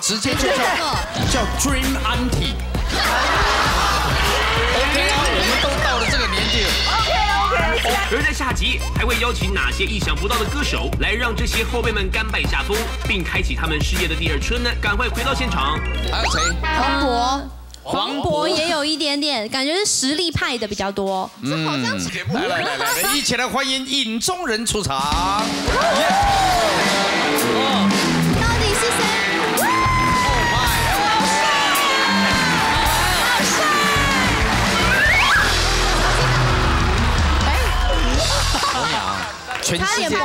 直接就叫 叫 Dream Auntie。OK 啊，我们都到了这个年纪了。OK OK。而在下集还会邀请哪些意想不到的歌手，来让这些后辈们甘拜下风，并开启他们事业的第二春呢？赶快回到现场。还有谁？黄渤，黄黄渤也有一点点，感觉是实力派的比较多。嗯，来来来来，一起来欢迎影中人出场。到全世界的。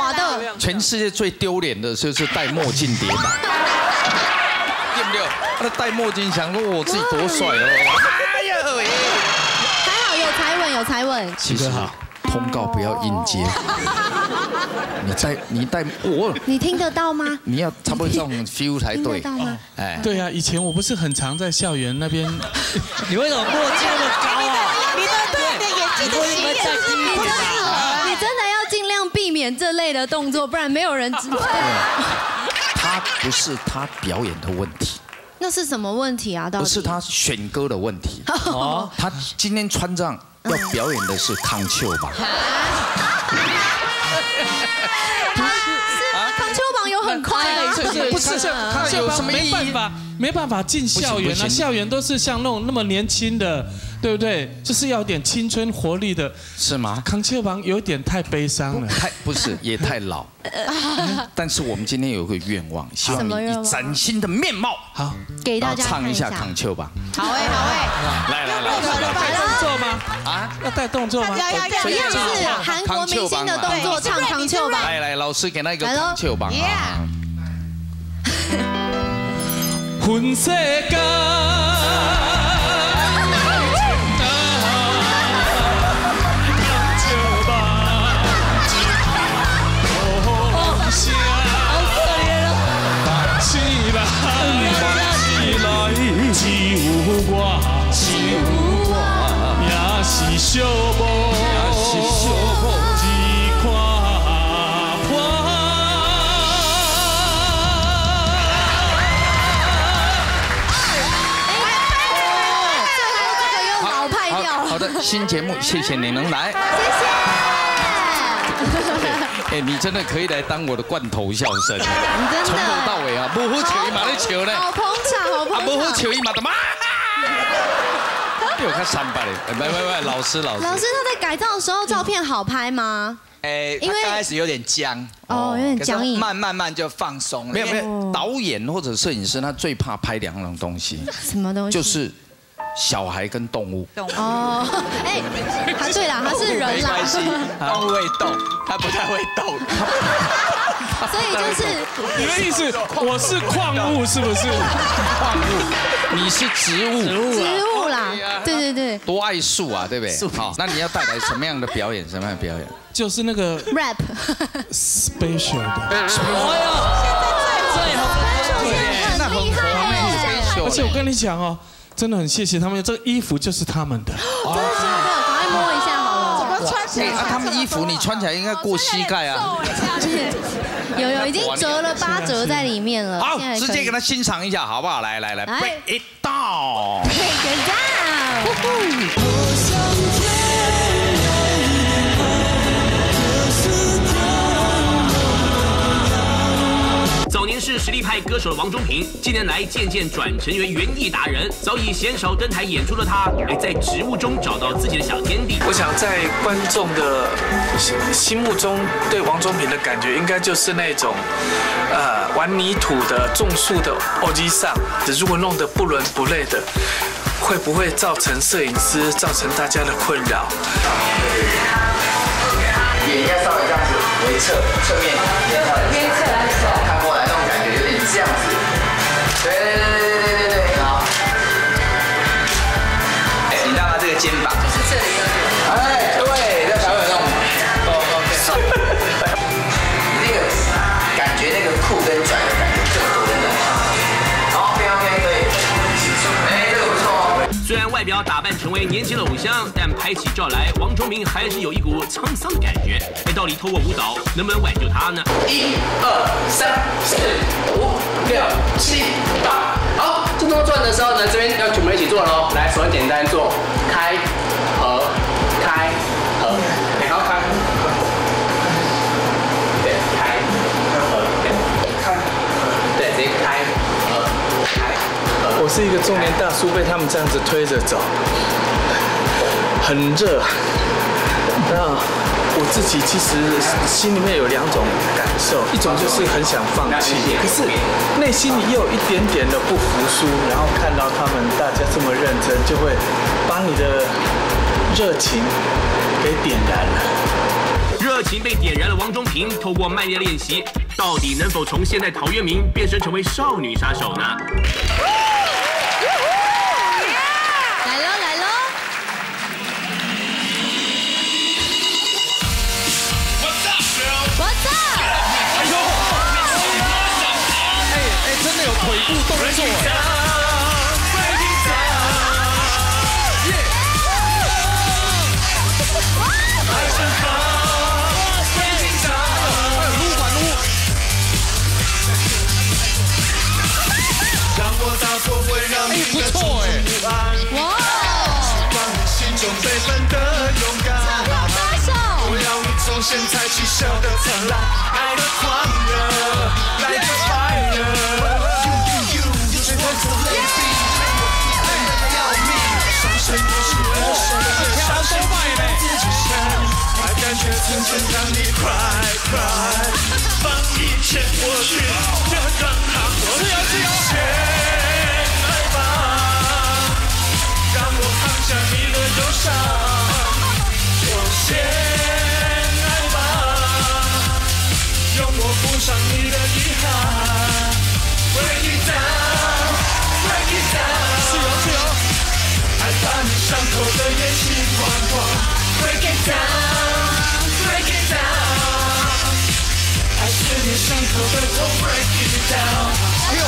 全世界最丢脸的就是戴墨镜跌倒，对不对？他戴墨镜想说我自己多帅哦。哎呀，还好有踩稳，有踩稳。其实通告不要硬接，你戴你戴我，你听得到吗？你要差不多这种 feel 才听得对。到吗？哎，对啊，以前我不是很常在校园那边，你为什么墨镜那么高啊？你的对的眼睛的你们再免这类的动作，不然没有人知道。他不是他表演的问题，那是什么问题啊？不是他选歌的问题。哦，他今天穿这样要表演的是康丘吧？是康丘榜有很快啊，不是不是他有什么意义没办法没办法进校园啊，校园都是像那种那么年轻的，对不对？就是要有点青春活力的。是吗？康丘王有点太悲伤了。太不是也太老，但是我们今天有个愿望，希望你以崭新的面貌，好，给大家唱一下。康丘吧。好哎好哎，来来来，要带动作吗？啊，要带动作吗？要要要一样是韩国明星的动作，唱康丘吧。来来，老师给他一个康丘吧。啊 混世间。是寂寞，也是寂寞，一看破。这个又老派好掉了，好的，新节目，谢谢你能来。谢谢。哎，你真的可以来当我的罐头笑声，真从头到，尾啊，不好笑伊嘛咧笑咧，好捧场，好捧场。笑伊嘛的妈。你有看三百嘞？哎喂喂喂，老师老师，老师他在改造的时候照片好拍吗？哎，因为他刚开始有点僵，哦，有点僵硬。慢慢慢就放松了。没有没有，导演或者摄影师他最怕拍两种东西，什么东西？就是小孩跟动物。哦，哎，他对啦，他是人啦动物会动，他不太会动。所以就是你的意思，我是矿物是不是？矿物，你是植物，植物对对对多爱树啊，对不对？好，那你要带来什么样的表演？什么样的表演？就是那个，rap，special 的，哎呦，最红的很厉害，而且我跟你讲哦，真的很谢谢他们，这个衣服就是他们的。哎，啊，他们衣服你穿起来应该过膝盖啊。有有，已经折了八折在里面了。好直接给他欣赏一下，好不好？来来来来，break it down。Break it down。实力派歌手的王中平，近年来渐渐转成为园艺达人。早已鲜少登台演出的他，哎，在植物中找到自己的小天地。我想在观众的心心目中，对王中平的感觉应该就是那种，呃，玩泥土的、种树的欧基上，如果弄得不伦不类的，会不会造成摄影师造成大家的困扰？也应该稍微这样子微侧，侧面偏侧肩膀就是这里哎，对，这才会有那种哦哦那个感觉，那个酷跟拽的感觉更多的那种。好，OK OK 可以。哎，这个不错哦。虽然外表打扮成为年轻的偶像，但拍起照来，王中明还是有一股沧桑的感觉。哎，到底透过舞蹈能不能挽救他呢？一二三四五六七八，好，这动作转的时候呢，这边要全部一起做喽。来，手很简单，做开合开合，然后开，对，开合，开，对，直接开合开合。我是一个中年大叔，被他们这样子推着走，很热。那我自己其实心里面有两种感受，一种就是很想放弃，可是内心里又有一点点的不服输。然后看到他们大家这么认真，就会把你的热情给点燃了。热情被点燃了，王中平透过卖力练习，到底能否从现在陶渊明变身成为少女杀手呢？腿部动作哎。让我打破会让你的种种不安，哇，让你心中悲愤的勇敢。要发手！我要你从现在起笑得灿烂，爱的狂热，like 感觉曾经让你 cry cry，放一切过去，就让它过去。先爱吧，让我扛下你的忧伤。我先爱吧，用我补上你的遗憾。Break it down, break it down，自由自由，爱把你伤口的眼睛光光。Break it down, 哎呦，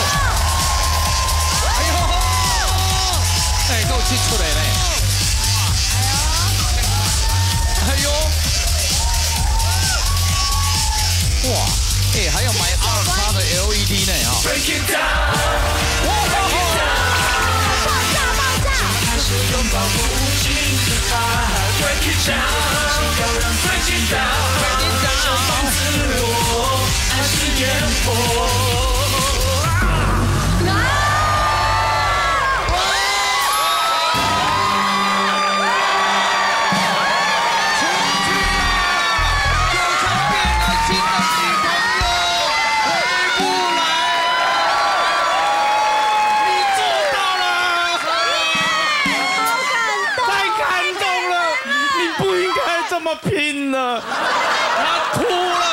哎呦，哎，给我踢出来嘞！哎呦，哇，哎，还要买二叉的 LED 呢哈。break it down，break it down，爆炸爆炸！还是拥抱不无尽的爱。Break it down，要让 break it down，释放自我，爱是烟火。就像变了心的女朋友回不来，你做到了，太感动了，你不应该这么拼了。他哭了，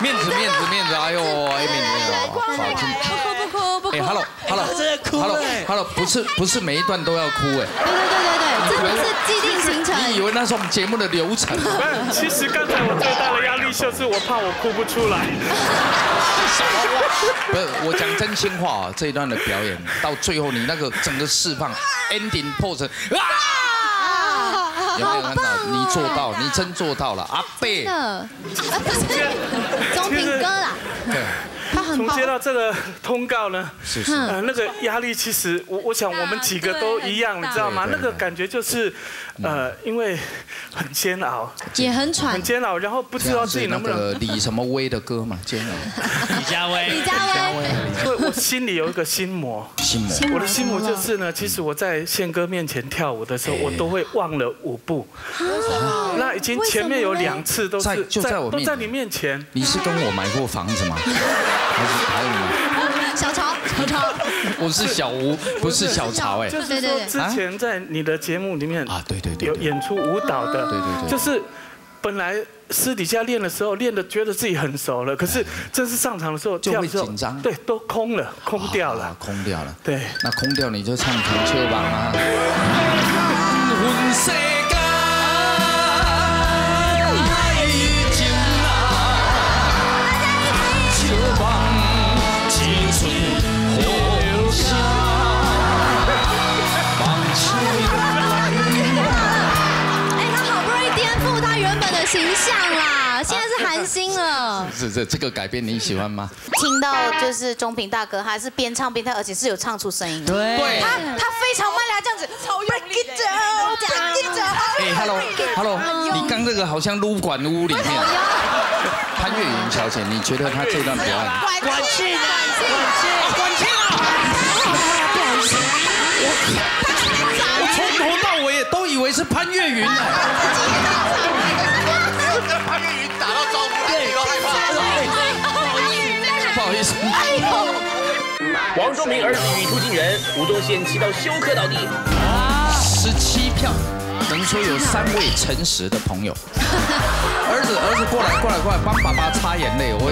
面子面子面子，哎呦，哎面子面子，好，好听。不哭不哭不哭！哎，hello hello hello hello，不是不是每一段都要哭哎，对对对对对，这不是既定行程。你以为那是我们节目的流程？其实刚才我最大的压力就是我怕我哭不出来。不是，我讲真心话啊，这一段的表演到最后，你那个整个释放 ending pose 啊，有没有看到？你做到，你真做到了，阿贝真。的，啊不是。钟平哥啦，对，他 很从接。到这个通告呢，是是，呃，那个压力其实我我想我们几个都一样，你知道吗？那个感觉就是，呃，因为很煎熬，也很喘。很。煎熬，然后不知道自己能不能李什么威的歌嘛，煎熬，李佳薇李，佳薇，因为我心里有一个心魔，心魔。我的心魔就是呢，其实我在宪哥面前跳舞的时候，我都会忘了舞步。那已经前面有两次都是在就在我面前。都在你面前，你是跟我买过房子吗？还是还有吗？小曹，小曹，我是小吴，不是小曹哎。就是对对对说之前在你的节目里面啊，对对对对，有演出舞蹈的，对对对就是本来私底下练的时候练的觉得自己很熟了，可是正式上场的时候就会紧张对，都空了，空掉啊了，空掉了。对。那空掉你就唱《长秋榜》啊。吧？现在是韩星了。是这这个改编你喜欢吗？听到就是钟平大哥，他是边唱边跳，而且是有唱出声音的。对他他非常慢啦，这样子，超用力的，这样子。哎，hello，hello，你刚这个好像撸管屋里面。潘越云小姐，你觉得他这段表演？管气啊，管气啊！我从头到尾都以为是潘越云呢。不好意思。王中平儿子语出惊人，吴宗宪气到休克倒地。十七票，能说有三位诚实的朋友。儿子，儿子过来，过来，过来，帮爸爸擦眼泪。我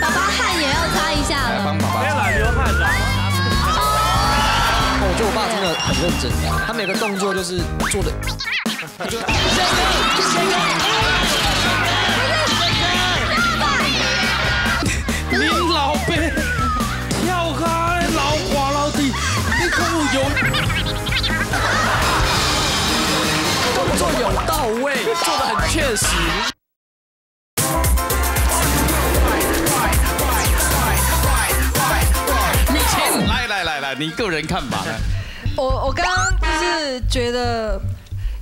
爸爸汗也要擦一下了。来帮爸爸擦。流汗了。我觉得我爸真的很认真，他每个动作就是做的。确实。米晴，来来来来，你个人看吧？我我刚刚就是觉得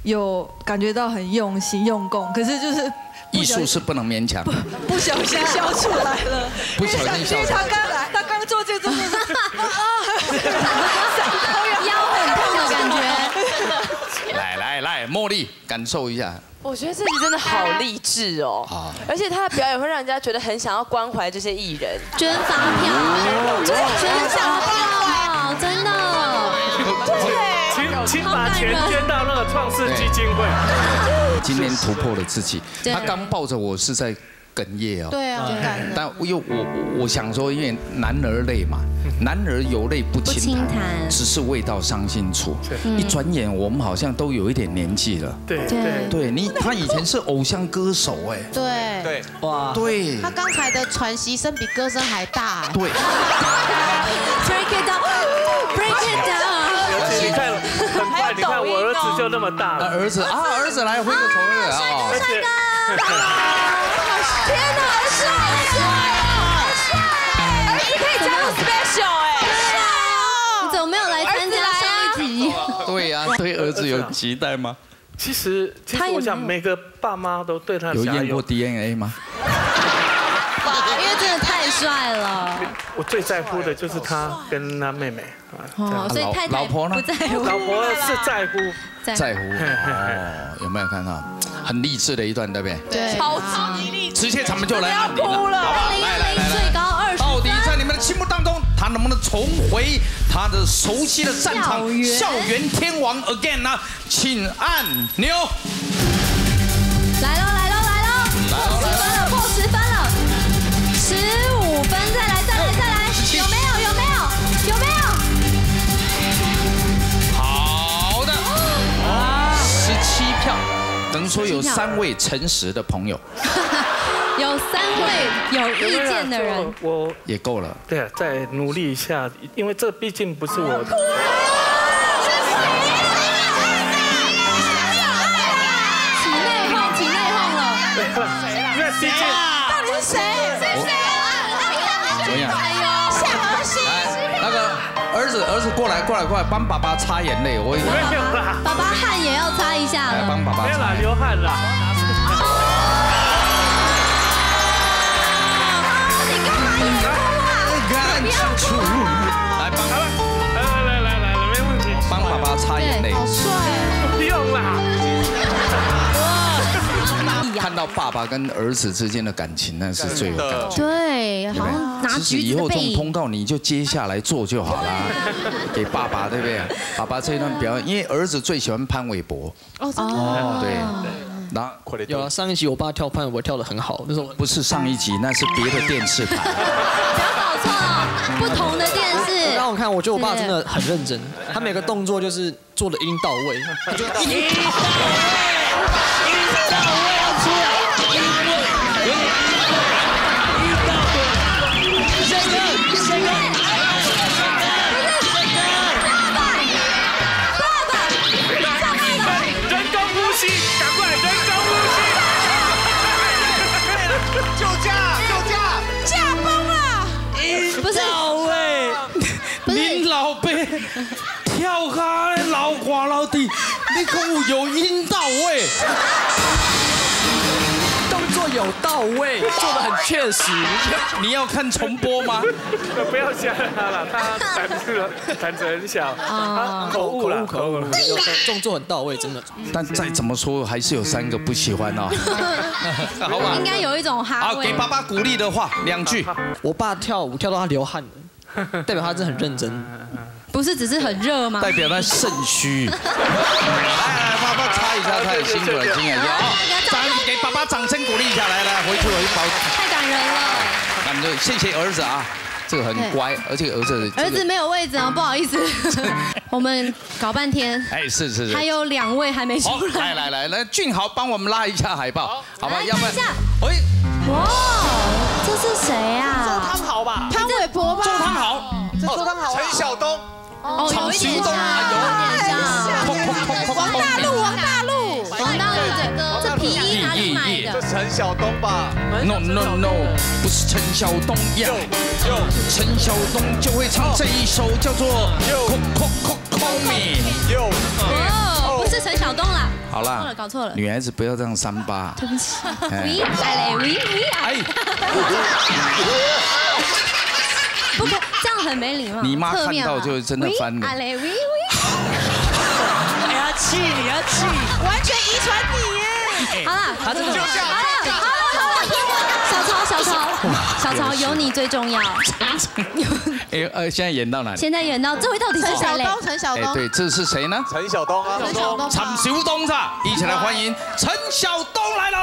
有感觉到很用心用功，可是就是艺术是不能勉强。不小心笑出来了。不小心笑他刚他刚做这个动作是腰很痛的感觉。来来来，茉莉感受一下。我觉得这集真的好励志哦，而且他的表演会让人家觉得很想要关怀这些艺人，捐发票，真的捐发票，真的。对请请把钱捐到那个创世基金会。今天突破了自己，他刚抱着我是在哽咽哦。对啊，但因为我我我想说，因为男儿泪嘛，男儿有泪不轻轻弹。弹，只是未到伤心处。嗯。一转眼，我们好像都有一点年纪了。对对。对。你，他以前是偶像歌手哎。对。对，哇，对。他刚才的喘息声比歌声还大。对，Break it down，break it down。而且你看，很快，你看我儿子就那么大啊了，儿子啊，儿子来挥个手对啊。而且 天哪，好帅好帅，儿子可以加入 special 哎，你怎么没有来参加上一集？对呀，对儿子有期待吗？其实其实我想每个爸妈都对他有验过。DNA 吗？因为真的太帅了。我最在乎的就是他跟他妹妹啊，哦，所以太太老婆呢不在乎。老婆是在乎，在乎哦，有没有看到很励志的一段，对不对？对，超超级励志，直接咱们就来按铃了，哭了好不好？零来来最来来，高二十到底在。你们的心目当中，他能不能重回他的熟悉的战场校园天王 again 呢？请按钮。来喽来喽来喽！破十分了，能说有三位诚实的朋友 有三位有意见的人，我也够了。对啊，再努力一下，因为这毕竟不是我。起内讧起内讧了。因为毕竟到底是谁？谁谁怎么样？夏河西，来，那个儿子，儿子过来，过来，过来，帮爸爸擦眼泪。我没有啦，爸爸汗也要擦一下了。来帮爸爸没有啦，擦眼泪。流汗了。你干嘛也哭啊？来帮来来来来来，没问题。帮爸爸擦眼泪。不用看到爸爸跟儿子之间的感情，那是最有感觉。对，好像拿其实橘以后这种。通告你就接下来做就好啦，给爸爸对不对？爸爸这一段表演，因为儿子最喜欢潘玮柏，哦，真的。对，然后有啊，上一集我爸跳潘玮柏跳的很好，那时候不是上一集，那是别的电视台。不要搞错了，不同的电视。让我看，我觉得我爸真的很认真，他每个动作就是做的一定到位，瓜老弟，你讲有有音到位，动作有到位，做的很确实。你要看重播吗？不要吓他了，他胆子胆子很小，他口误了，口误了。动作很到位，真的。但再怎么说，还是有三个不喜欢哦。好吧应，该有一种哈好，给。爸爸鼓励的话两句。我爸跳舞跳到他流汗了，代表他真的很认真。不是只是很热吗？代表他肾虚。来来，爸爸擦一下，他也辛苦了，辛苦了。好，掌给爸爸掌声鼓励一下，来来，回去我一包。太感人了。那我们就谢谢儿子啊，这个很乖，而且儿子儿子没有位置啊，不好意思，我们搞半天，哎是是是，还有两位还没好出，来。来来来来，俊豪帮我们拉一下海报，好吧？要不然看一下，喂，哇，这是谁啊？汤豪吧，潘玮柏吧？周汤豪，这周汤豪，陈晓东，哦，有一点像，哎有一点像。王大陆，王大陆，王大陆这歌这皮衣哪里买这的？陈晓东吧？No no no，不是陈晓东呀，陈晓东就会唱这一首叫做《Call Call Call Call Me》。又哦，不是陈晓东啦。好啦搞错了，搞错了。女孩子不要这样三八。对不起。哎喂，来嘞，喂喂啊！很没礼貌。你妈看到就真的翻脸喂啊嘞，喂喂。你要气，你要气，完全遗传你耶！好了，他真的好了，好了，好了，小曹，小曹，小曹，有你最重要。哎呃，现在演到哪里？现在演到这位到底是谁嘞？陈晓哎，对，这是谁呢？陈晓东啊，陈晓东，陈晓东是吧？一起来欢迎陈晓东来喽！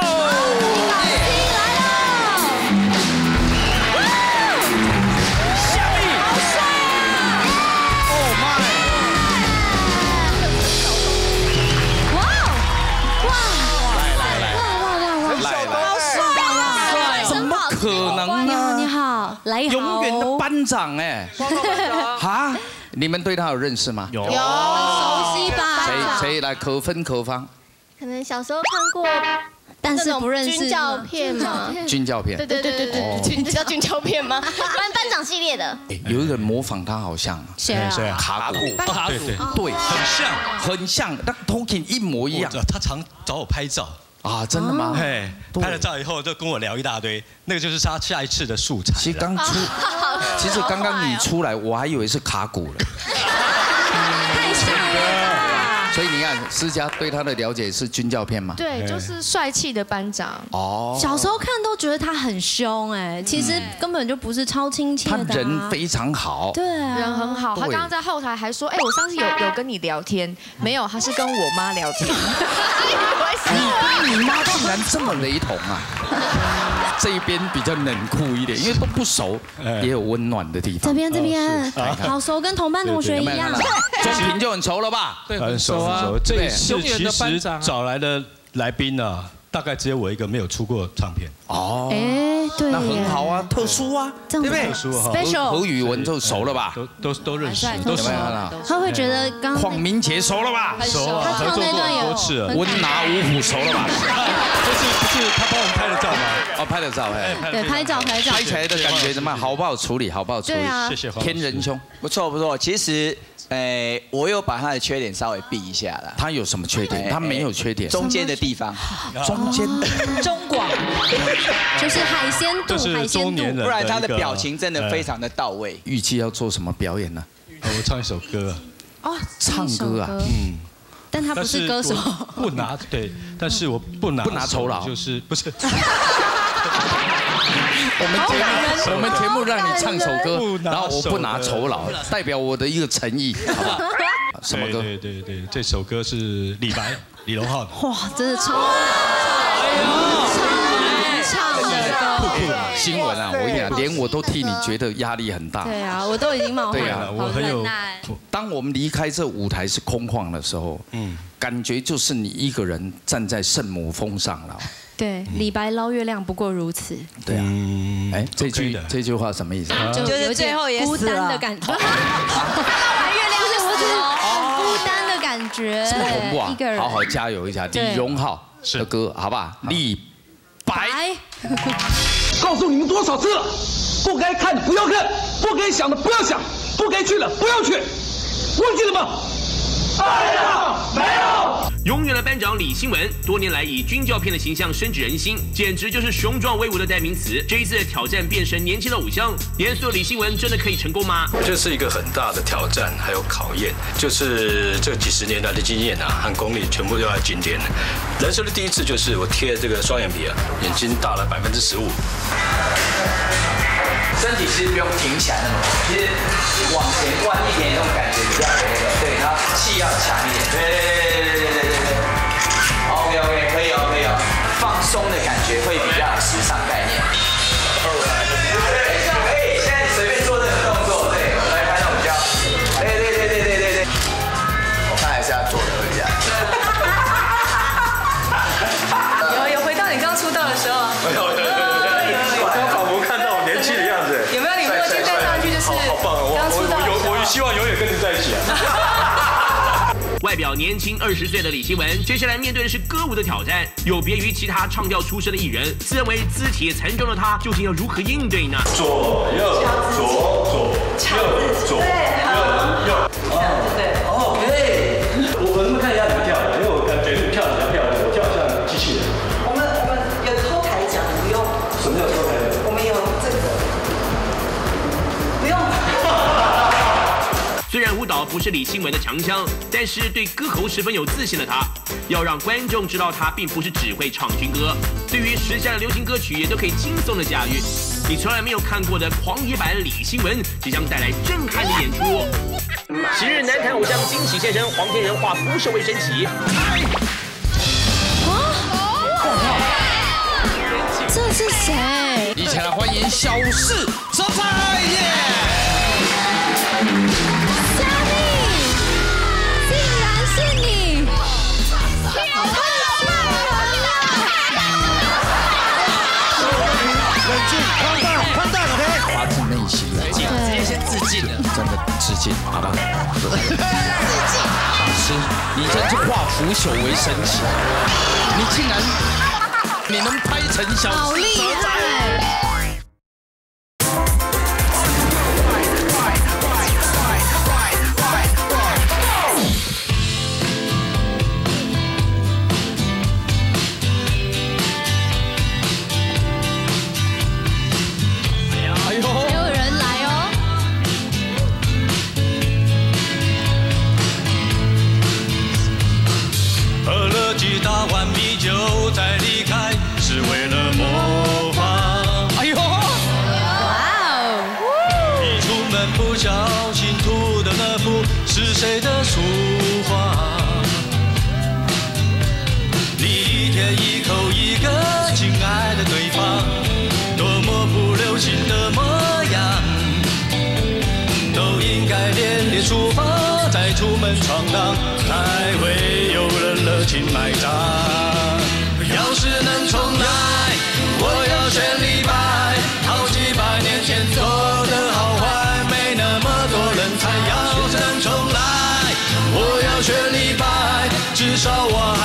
永远的班长哎，哈，你们对他有认识吗？有。很熟悉吧？谁谁来可分可方？可能小时候看过但是不认识军教片嘛？军教片。对对对对哦对，军叫军教片吗？班班长系列的，哎有一个人模仿他，好像谁啊谁啊卡古，卡古对对对，很像，很像，那 Token 一模一样他常找我拍照。啊，真的吗？嘿，拍了照以后就跟我聊一大堆，那个就是他下一次的素材。其实刚出，其实刚刚你出来，我还以为是卡古 了。太像了。所以你看，思佳对他的了解是军教片吗？对，就是帅气的班长。哦，小时候看都觉得他很凶哎，其实根本就不是超亲切他的啊。人非常好。对啊，人很好，他对刚刚在后台还说：“哎，我上次有有跟你聊天，没有，他是跟我妈聊天。”你跟你妈竟然 这么雷同啊！这一边比较冷酷一点，因为都不熟，也有温暖的地方。这边这边好熟，跟同班同学一样？中平就很熟了吧？对很熟啊很熟。这一对次其实找来的来宾呢，大概只有我一个没有出过唱片。哦，哎，对，那很好啊，特殊啊，这样对不对？特殊哈 Special 何宇文就熟了吧？都都都认识，都熟有没有看到？他会觉得刚黄明杰熟了吧？熟啊，他合作过唱那段有很多次了。很温拿五虎熟了吧？这是不是他帮我们拍的照吗？哦，拍的照哎，对拍照拍照拍起来的感觉怎么样？好不好处理？好不好处理对？啊谢谢天人兄，不错不错，其实，诶，我有把他的缺点稍微避一下啦，他有什么缺点？哎他没有缺点。中间的地方，中间？中广，就是海鲜度，海鲜度。不然他的表情真的非常的到位。预计要做什么表演呢？呃我唱一首歌，哦，唱歌啊？嗯，但他不是歌手。不拿对，但是我不拿不拿酬劳。就是不是 我们节目我们节目让你唱首歌然后我不拿酬劳，代表我的一个诚意，好不好？什么歌？对对对对，这首歌是李白 李荣浩的。哇，真的超唱的歌。新闻啊，我跟你讲，连我都替你觉得压力很大。对啊，我都已经冒汗对啊了，我很有当我们离开这舞台是空旷的时候，嗯，感觉就是你一个人站在圣母峰上了。对，李白捞月亮不过如此，对啊，嗯，哎，这句这句话什么意思？就就是最后也孤死了单的感觉。月亮很孤单的感觉，这么恐怖啊一个！人好好加油一下，李荣浩的歌，好不好？李白。白。告诉你们多少次了，不该看的不要看，不该想的不要想，不该去的不要去，忘记了吗？哎呀，没有。永远的班长李新文，多年来以军教片的形象深植人心，简直就是雄壮威武的代名词。这一次的挑战变身年轻的偶像，严肃的李新文真的可以成功吗？这是一个很大的挑战，还有考验，就是这几十年来的经验啊和功力全部都要经典。人生的第一次就是我贴这个双眼皮啊，眼睛大了百分之十五。身体其实不用挺起来那么多，其实往前弯一点那种感觉比较有那个，对，然后气要强一点，对对对对对对对松的感觉会比较时尚感。年轻二十岁的李希文，接下来面对的是歌舞的挑战。有别于其他唱跳出身的艺人，自认为肢体沉重的他，究竟要如何应对呢？左右左左右左右右。哦，对，哦，可以。我我能不能看一下你们不是李新文的强项，但是对歌喉十分有自信的他，要让观众知道他并不是只会唱军歌，对于时下的流行歌曲也都可以轻松的驾驭。你从来没有看过的狂野版李新文，即将带来震撼 的演出。昔日男坛偶像惊喜现身，黄天仁化腐朽为神奇。这是谁？一起来欢迎小四泽菜耶！冷静，宽大，宽大，OK。发自内心的，直接先致敬了，真的致敬，好吧？致敬，大师，你真是化腐朽为神奇，你竟然你能拍成小好厉害！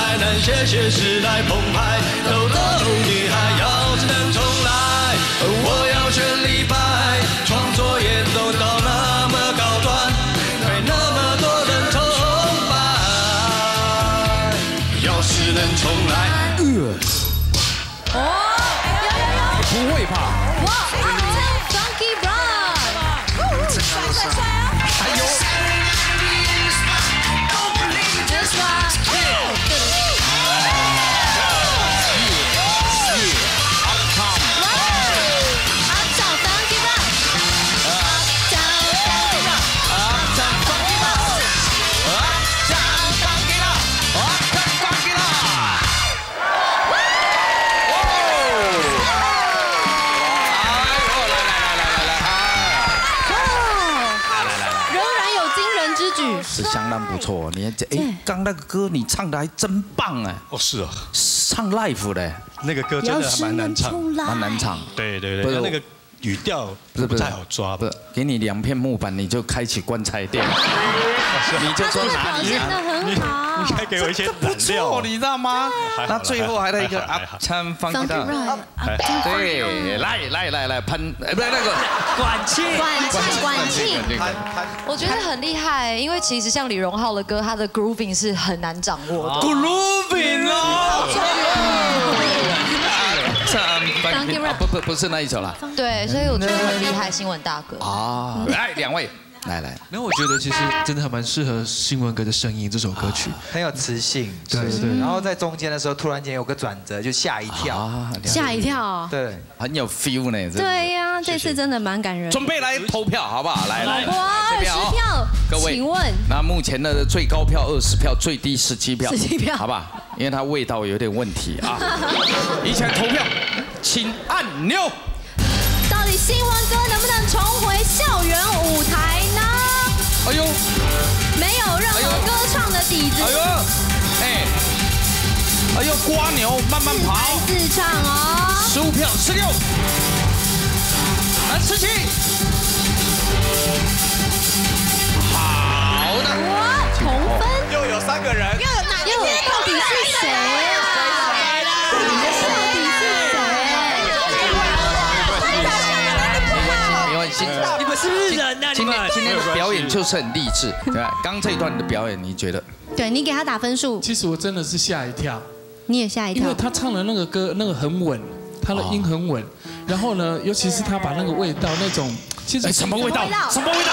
我还能写写时代澎湃，逗逗女孩。要是能重来，我要选李白。错。你这哎，刚那个歌你唱的还真棒哎！哦，是啊，唱 l i f e 的，那个歌真的还蛮难唱，蛮难唱。对对对，不是那个语调不是不太好抓。不是，给你两片木板，你就开启棺材店，你就说哪里表现得很好你该给我一些不错，。你知道吗那最后还有一个啊，唱放，Brown，对，来来来来，喷，哎，不是那个 管庆管庆管管庆我觉得很厉害，因为其实像李荣浩的歌，他的 grooving 是很难掌握的。grooving 哦。不不不是那一首啦。对，所以我觉得很厉害，新闻大哥。啊，来两位，来来，没有，我觉得其实真的还蛮适合新闻哥的声音这首歌曲，很有磁性。对对对然后在中间的时候，突然间有个转折，就吓一跳。吓一跳。对，很有 feel 呢。对呀，这次真的蛮感人。准备来投票，好不好？来来，哇，二十票，各位，请问那目前的最高票二十票，最低十七票，十七票好吧？因为它味道有点问题啊。一起来投票，请按钮。到底新闻哥能不能重回校园舞台呢？哎呦，没有任何歌唱的底子，哎呦，哎，哎呦，瓜牛慢慢跑，自唱哦。十五票，十六，来十七，好的，我，同分，又有三个人，又有哪又到底是你们是不是人呐？你们今天今天的表演就是很励志，对吧？刚这一段的表演，你觉得？对你给他打分数，其实我真的是吓一跳，你也吓一跳因为。他唱的那个歌那个很稳，他的音很稳，然后呢，尤其是他把那个味道那种，其实哎什么味道什么味道？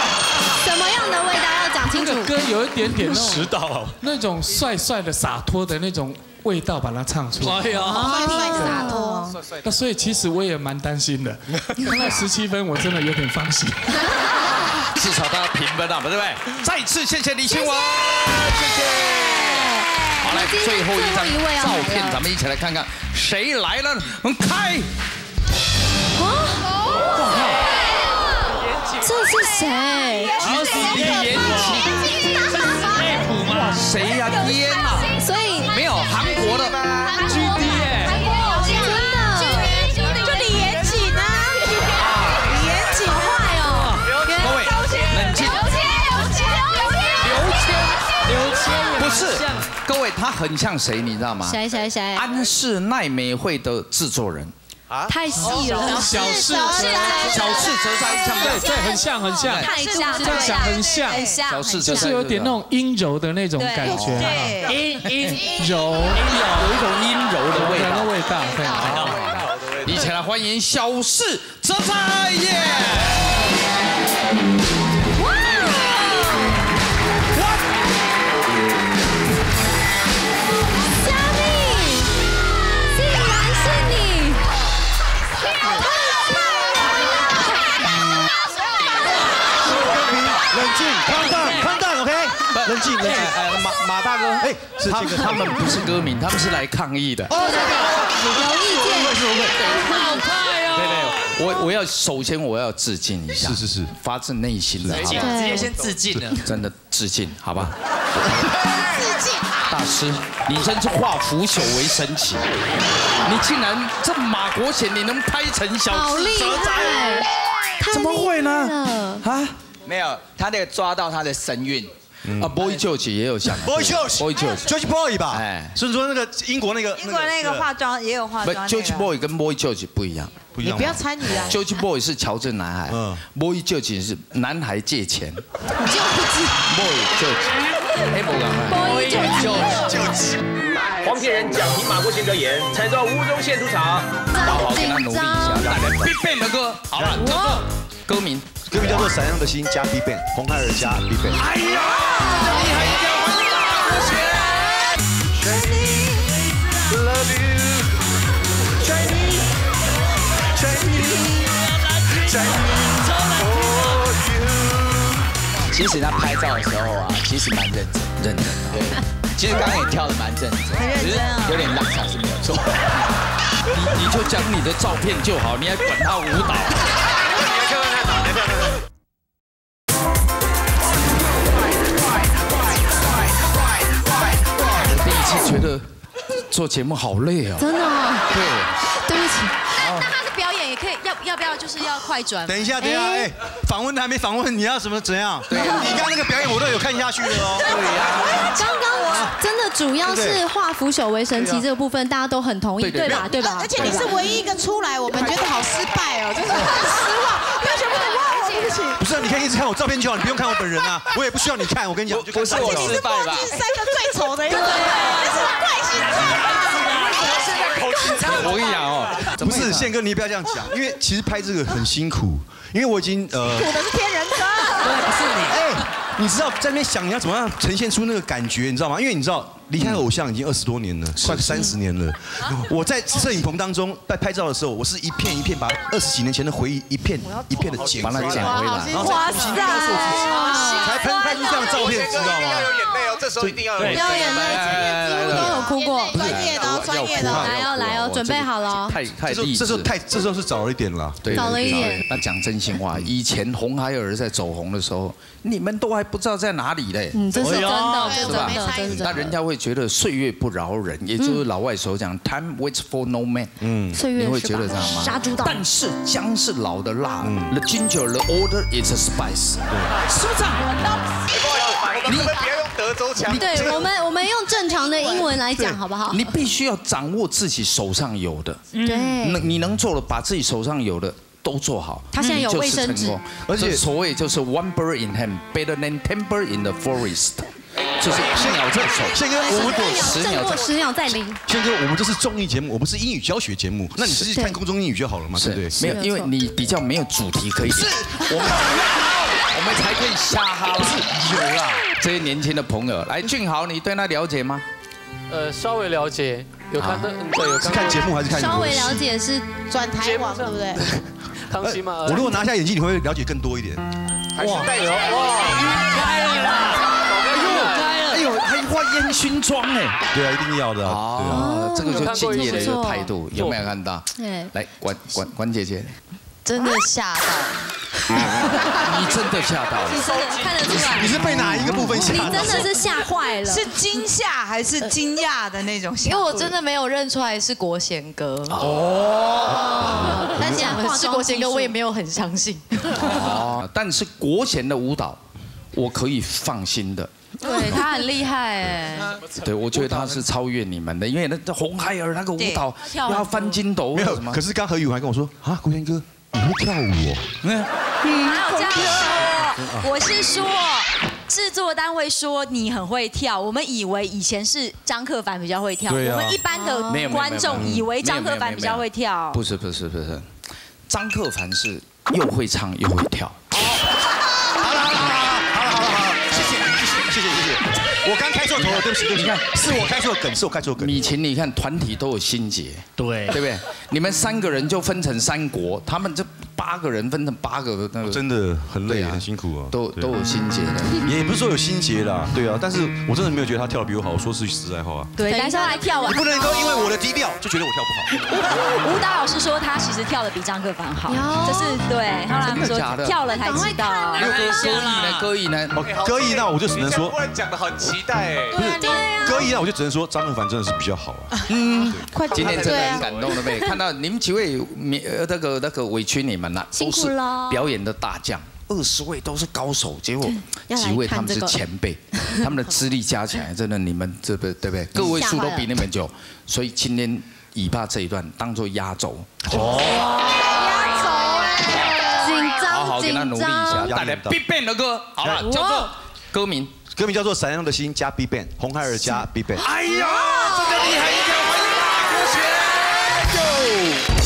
什么样的味道要讲清楚那？个歌有一点点那种 食道那种帅帅的洒脱的那种味道，把它唱出来。哎呀。帅帅洒脱。那所以其实我也蛮担心的，那十七分我真的有点放心。至少大家平分了嘛，对不对？再次谢谢李新文，谢谢。好，来最后一张照，片咱们一起来看看谁来了。我们开，这是谁？好是李延琪，内普吗？谁？呀？天呐！所以没有韩国的 GD 耶。真的，就李延景啊，李延景好坏哦。各位冷静。刘谦，刘谦刘谦，不是，各位他很像谁，你知道吗？谁谁谁？安室奈美惠的制作人。啊？太细了，小事小事小事哲哉像不像对对，很像很像，太像这样想很像，很像小事就是有点那种阴柔的那种感觉，对阴阴柔，有一种阴柔的味道。那味道，对。好，一起来欢迎小事折煞耶！冷静，冷静。哎，马马大哥，哎，是他这个，他们不是歌迷，他们是来抗议的。哦有意见，会不会好快哦！对对，我我要首先我要致敬一下，是是是，发自内心的，直接先致敬了。真的致敬，好吧？致敬，大师，你真是化腐朽为神奇，你竟然这马国贤你能拍成小好厉吃哲哉，怎么会呢？呢？啊？没有，他那个抓到他的神韵。啊，Boy George 也有像 Boy George，Boy George George Boy 吧？哎，所以说那个英国那个英国那个化妆也有化妆那个。，George Boy 跟 Boy George 不一样，不你不要参与啊！George Boy 是乔治男孩，Boy George 是男孩借钱，Boy George，哎，不敢 Boy George 黄铁人讲评马国贤表演，才知道吴宗宪出场。好好给他努力一下，带来 Big Bang 的歌，好了，这个歌名歌名叫做《闪亮的心》加 Big Bang，红孩儿加 Big Bang。哎呀，这么厉害一点，欢迎马国贤。Love you, Chinese, Chinese, Chinese for you. 其实他拍照的时候啊，其实蛮认真，认真。对，其实刚刚也跳的蛮认真，只是有点浪上是没有错。你你就讲你的照片就好，你还管他舞蹈？做节目好累啊。真的吗，对，对不起，那那他的表演也可以，要要不要就是要快转？等一下，等一下，哎，访问还没访问，你要什么怎样？对你刚刚那个表演我都有看下去的哦。对呀。刚刚真的主要是化腐朽为神奇这个部分，大家都很同意，对吧？对吧？而且你是唯一一个出来，我们觉得好失败哦，就是很失望，不要全部都哇，对不起。不是啊，你可以一直看我照片就好，你不用看我本人啊，我也不需要你看，我跟你讲，就看照片就好你是墨镜三个最丑的一个，这是怪形我跟你讲哦，不是宪哥，你不要这样讲，因为其实拍这个很辛苦，因为我已经呃，苦的是天人哥，对，不是你，哎，你知道在那边想你要怎么样呈现出那个感觉，你知道吗？因为你知道离开偶像已经二十多年了，快三十年了。我在摄影棚当中在拍照的时候，我是一片一片把二十几年前的回忆一片一片的剪把它剪回来然后再重新告诉自己，才拍拍出这样的照片，知道吗？要有眼泪哦，这时候一定要有眼泪。要眼泪，几乎都有哭过。专业的哦专业的，来哦来哦，准备好了哦。太太这时候这时候太这时候是早了一点了，对，早了一点那讲真心话，以前红孩儿在走红的时候，你们都还不知道在哪里嘞。嗯，这是真的，这是是吧真的，是真的。那人家会觉得岁月不饶人，也就是老外所讲 “time waits for no man”。嗯岁月你会是吧觉得这样吗？杀猪刀但是姜是老的辣，the ginger the older is a spice。署长，你们不要用德州腔。对我们，我们用正常的英文来讲好不好？你必须要掌握自己手上有的，对那你能做的，把自己手上有的都做好。他现在有就是卫生纸成功而且所谓就是 one bird in hand better than ten bird in the forest，就是一秒在手。宪哥，我们十秒在胜过十秒再零。宪哥，我们这是综艺节目，我们是英语教学节目，那你直接看空中英语就好了嘛，对不对？没有，因为你比较没有主题可以是，我们我们才可以瞎哈拉。有啦，这些年轻的朋友，来俊豪，你对他了解吗？呃，稍微了解，有看的，嗯对，有是看节目还是看稍微了解是转台网，对不对？康熙吗？我如果拿下眼镜，你会不会了解更多一点？还是带有哇，开了啦，哎呦，还画烟熏妆哎。对啊，一定要的啊，这个就敬业的一个态度，有没有看到？对，来，关关关姐姐，真的吓到，你真的吓到了。你真的看得出来，你是被哪一个部分吓你？真的是吓坏了。是惊吓还是惊讶的那种？因为我真的没有认出来是国贤哥。哦，但讲化是国贤哥，我也没有很相信。哦，但是国贤的舞蹈，我可以放心的。对他很厉害哎，对，我觉得他是超越你们的，因为那红孩儿那个舞蹈要翻筋斗没有，可是刚何宇文还跟我说啊，国贤哥，你会跳舞哦？嗯，哪有这样说？我是说，制作单位说你很会跳，我们以为以前是张克凡比较会跳，我们一般的观众以为张克凡比较会跳。不是不是不是，张克凡是又会唱又会跳。我刚开错头了，对不起对不起，是我开错梗，是我开错梗。米琴，你看团体都有心结，对对不对？你们三个人就分成三国，他们这八个人分成八个那个，真的很累，很辛苦啊，都都有心结的。也不是说有心结啦，对啊，但是我真的没有觉得他跳的比我好，我说句实在话。对，但是他来跳啊你，不能够因为我的低调就觉得我跳不好。舞蹈老师说他其实跳的比张克凡好，这是对，后来他们说跳了才知道。那歌歌艺呢？歌艺呢？哦，歌艺那我就只能说，突然讲的很期待哎。不是歌艺那我就只能说张克凡真的是比较好啊。嗯，快今天真的很感动，对不对？看到你们几位免呃那个那个委屈你们了，辛都是苦了表演的大将。二十位都是高手，结果几位他们是前辈，他们的资历加起来，真的你们这个对不对？个位数都比你们久，所以今天以把这一段当做压轴，哦，紧好好张给他努力一下，张。带来 Big Bang 的歌，好了，叫做歌名。歌名叫做《闪亮的心》加 BigBang，红孩儿加 BigBang。哎呀，这个厉害一点，欢迎马国贤。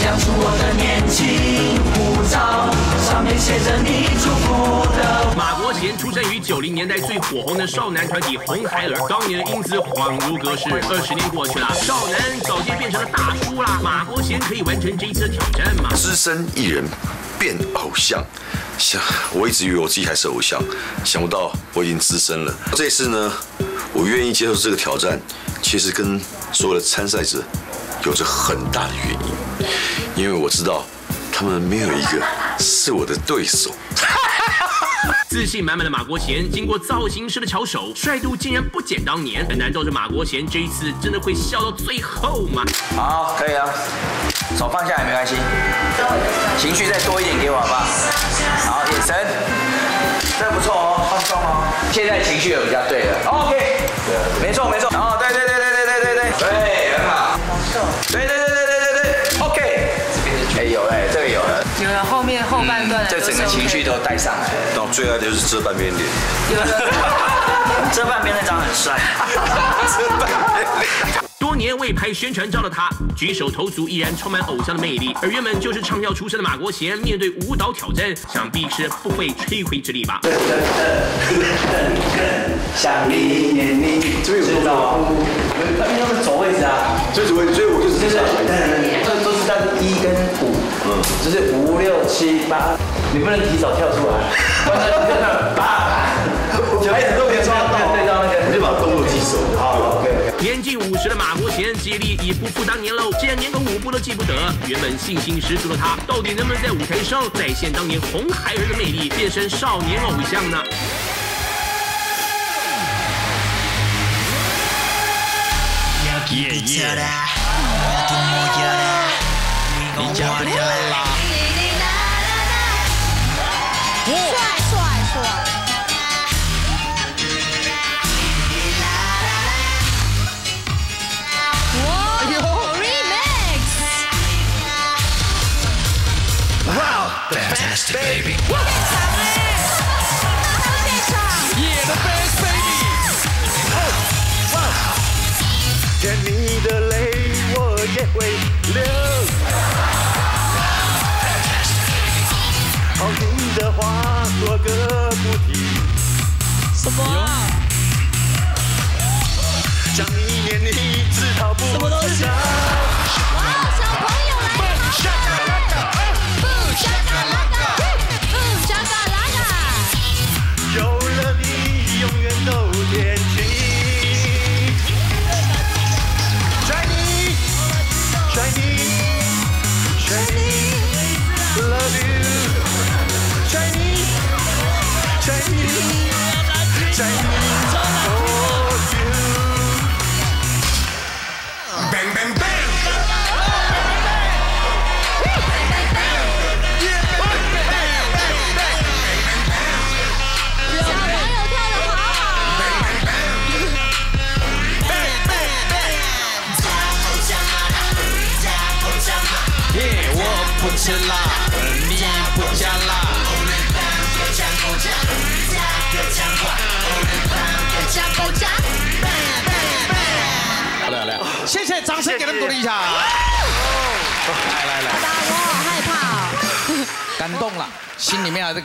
亮出我的年轻护照，上面写着你祝福的。马国贤出生于九零年代最火红的少男团体红孩儿，当年的英姿恍如隔世。二十年过去了，少男早就变成了大叔啦。马国贤可以完成这一次挑战吗？资深艺人变偶像，想我一直以为我自己还是偶像，想不到我已经资深了。这次呢，我愿意接受这个挑战，其实跟所有的参赛者有着很大的原因，因为我知道他们没有一个是我的对手。自信满满的马国贤，经过造型师的巧手，帅度竟然不减当年。难道这马国贤这一次真的会笑到最后吗？好，可以啊，手放下来没关系，情绪再多一点给我好不好？好，眼神，这不错哦，放松哦。现在情绪也比较对了，OK，没错没错，哦，对对对对对对对对，对，很好，对对对对对对对，OK，这边是哎有哎，这个有了，有了后面后半段的这整个情绪都带上来了。那我最爱的就是遮半边脸。遮半边那张很帅。遮半边多年未拍宣传照的他，举手投足依然充满偶像的魅力。而原本就是唱跳出身的马国贤，面对舞蹈挑战，想必是不费吹灰之力吧。想你念你，知道他们要是走位置啊，所以所以所以我就是就是这都是在一跟五，嗯，就是五六七八，你不能提早跳出来，不然就在那八，九点都别抓到对到那个，你就把动作记熟。好，OK。年近五十的马国贤，记忆力已不复当年喽。既然连个舞步都记不得，原本信心十足的他，到底能不能在舞台上再现当年红孩儿的魅力，变身少年偶像呢？耶耶，你家不啦？帅帅帅！哇，remix！Wow, fantastic baby.，Yeah 见你的泪我也会流，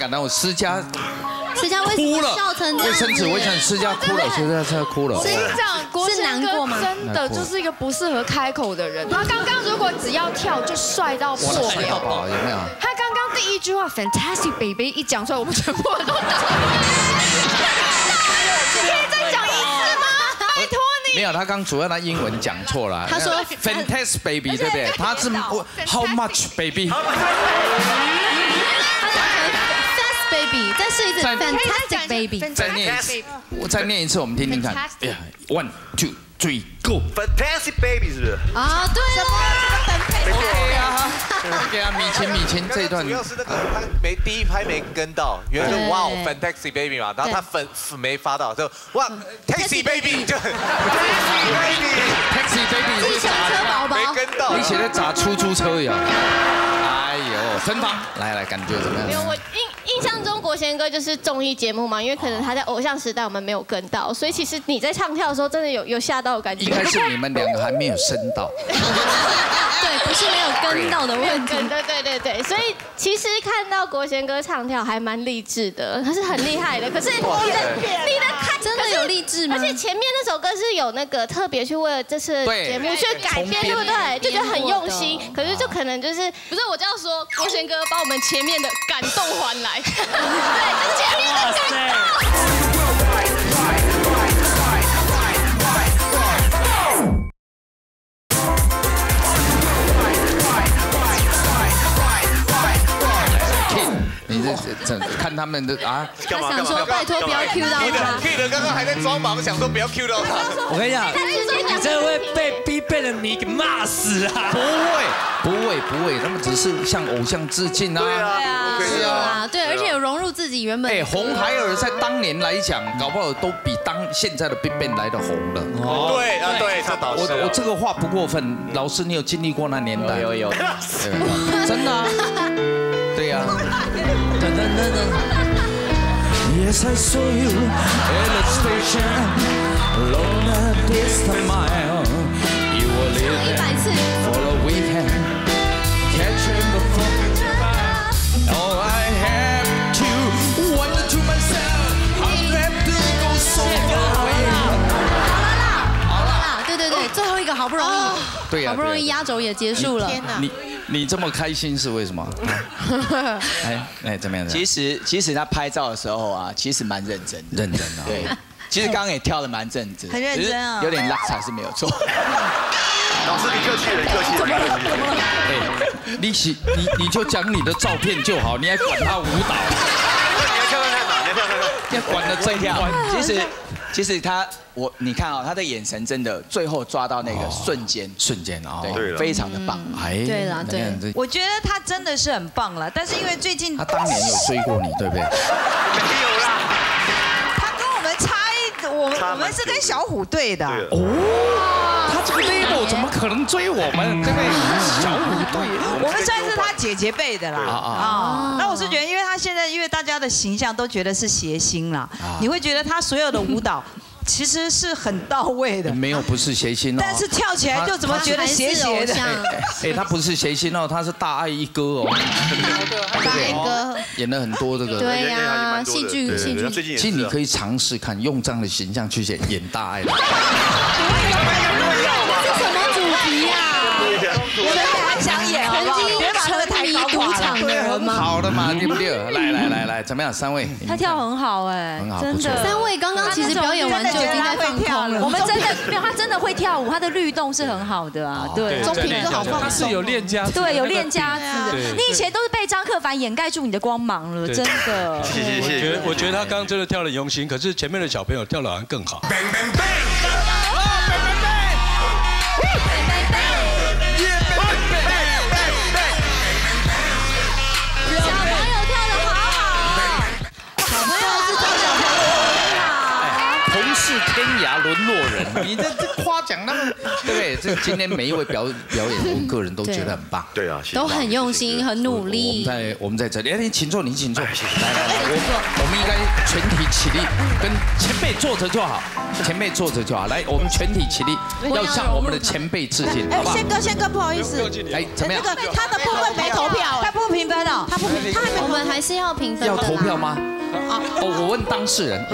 感动。施佳施佳为什哭了么笑成，这样子？卫生纸，卫生纸，施佳哭了，施佳施佳哭了。我跟你讲，国是难贤哥过吗真的就是一个不适合开口的人。他刚刚如果只要跳就帅到破哇，帅到表。爆，有没有？他刚刚第一句话 “fantastic baby” 一讲出来，我们全部人都打。你可以再讲一次吗？拜托你。没有，他刚主要他英文讲错了。他说 fantastic baby，对不对？他是 how much baby？再试一次再，fantastic baby。再念一次，我再念一次，我们听听看。哎呀，one two three go。Fantastic baby 是不是？啊，对啊，OK 啊，米琴米琴这一段主要是那个他没第一拍没跟到，原来就哇哦 fantastic baby 嘛，然后他粉粉没发到，就哇 taxi baby 就 taxi baby taxi baby 计程车宝宝没跟到，你写的砸出租车一样？哎呦，芬芳，来来，感觉怎么没有，样？我印印象中国贤哥就是综艺节目嘛，因为可能他在偶像时代我们没有跟到，所以其实你在唱跳的时候真的有有吓到的感觉。应该是你们两个还没有升到。对，不是没有跟到的问题。对对对对，所以其实看到国贤哥唱跳还蛮励志的，他是很厉害的。可是你的你的看真的有励志吗而且前面那首歌是有那个特别去为了这次对节目去改编，对不对？就觉得很用心。可是就可能就是不是，我就要说国贤哥把我们前面的感动还来。对，就是看他们的啊，干嘛他想说拜托不要 cue 到他 K 的刚刚还在装忙，想说不要 Q 到他。我跟你讲，你真的会被 B 贝的迷给骂死啊！不会，不会，不会，他们只是向偶像致敬啊。对啊，是啊，对，而且有融入自己原本。哎，红孩儿在当年来讲，搞不好都比当现在的 BigBang 来的红了。对啊，对，这倒是。我我这个话不过分，老师你有经历过那年代？有有有 真的啊，对呀。等等等等。Yes, I saw you at the station, alone a distant mile. You were leaving for a weekend, catching the phone. Oh, I have to wonder to myself, how you have to go so far away. 好了啦，对对对，最后一个好不容易，对呀好不容易压轴也结束了。你你这么开心是为什么？哎哎，怎么样？其实其实他拍照的时候啊，其实蛮认真的。认真啊。对，其实刚刚也跳的蛮正直，很认真啊只是有点拉踩是没有错。老师你客气了，你客气了。怎么了？怎么了？哎，你喜你你就讲你的照片就好，你还管他舞蹈？管的这跳宽。其实其实他我你看啊，他的眼神真的最后抓到那个瞬间，瞬间啊，对，非常的棒。哎，对了对。我觉得他真的是很棒了，但是因为最近他当年有追过你，对不对？没有啦。他跟我们差一，我们我们是跟小虎队的。哦，他这个怎么可能追我们？对不对？小虎队，我们算是他姐姐辈的啦。啊啊啊！那我是觉得，因为他现在因为大家的形象都觉得是谐星啦，你会觉得他所有的舞蹈 其实是很到位的。没有，不是谐星哦。但是跳起来就怎么觉得斜斜的？哎，他不是谐星哦，他是大爱一哥哦。大爱哥演了很多这个。对呀，戏剧戏剧。其实你可以尝试看，用这样的形象去演演大爱。我们还想演，好不好？别把这个台搞垮了。很好的嘛，对不对？来来来来，怎么样？三位，他跳很好哎，很好真的。三位刚刚其实表演完就已经在放空了。我们 真的没有，他真的会跳舞，他的律动是很好的啊。对，中平哥好放他是有练家子，对，有练家子的。你以前都是被张克凡掩盖住你的光芒了，真的。谢谢谢谢。我觉得我觉得他刚刚真的跳的用心，可是前面的小朋友跳的好像更好。沦落人，你这这夸奖那么，对 不对？这今天每一位表 表演，我个人都觉得很棒。对啊，都很用心，很努我们力。在我们在这里，哎，你请坐，你请坐。来来来，我我们应该全体起立，跟前辈坐着就好，前辈坐着就好。来，我们全体起立，要向我们的前辈致敬，好哎不，好？宪哥，宪哥，不好意思，哎，怎么样？那个他的部分没投票，他不评分哦，他不评，他还没我们还是要评分要投票吗？哦，我问当事人，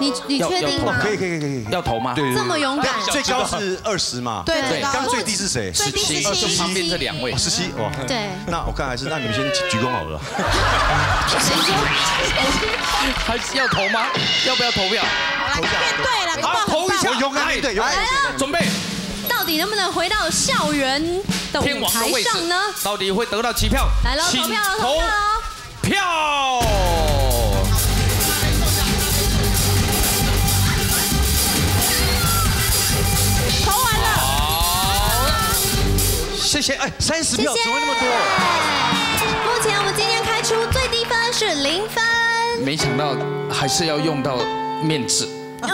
你你确定吗？可以可以可以可以，要投吗？对对对这么勇敢最高是二十嘛？对最高刚最低是谁？最低是17哦旁边这两位十七哇。对。那我看还是那你们先鞠躬好了。还是要投吗？要不要投票？来面对了，好，投一下，勇敢面对来准备。到底能不能回到校园的天舞台王的位置上呢？到底会得到几票？来喽，请投票喽，投投票喽！票。谢谢，哎，三十票，谢谢怎么会那么多？目前我们今天开出最低分是零分。没想到还是要用到面子。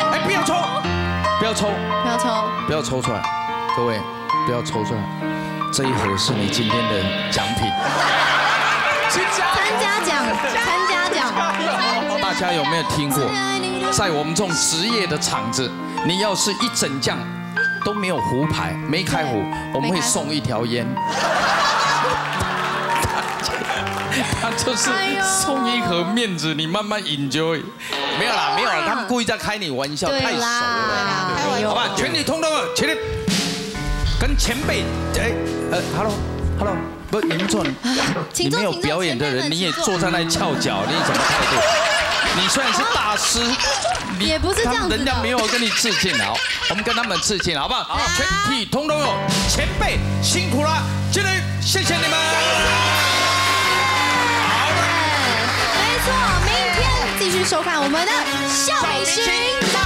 哎，不要抽，不要抽，不要抽，不要抽出来，各位不要抽出来，这一盒是你今天的奖品。参加奖，参加奖。大家有没有听过？在我们这种职业的场子，你要是一整将都没有胡牌，没开胡，我们会送一条烟。他就是送一盒面子，你慢慢 enjoy。没有啦，没有啦，他们故意在开你玩笑，对太熟了。好吧，全体通通啊，起立，跟前辈，哎，呃，hello，hello，不，你们 坐，你没有表演的人，你也坐在那里翘脚，你怎么态度？你虽然是大师，你也不是这样人家没有跟你致敬啊，我们跟他们致敬好不好？全体通通有前辈辛苦了，今天谢谢你们。好没错，明天继续收看我们的笑美心。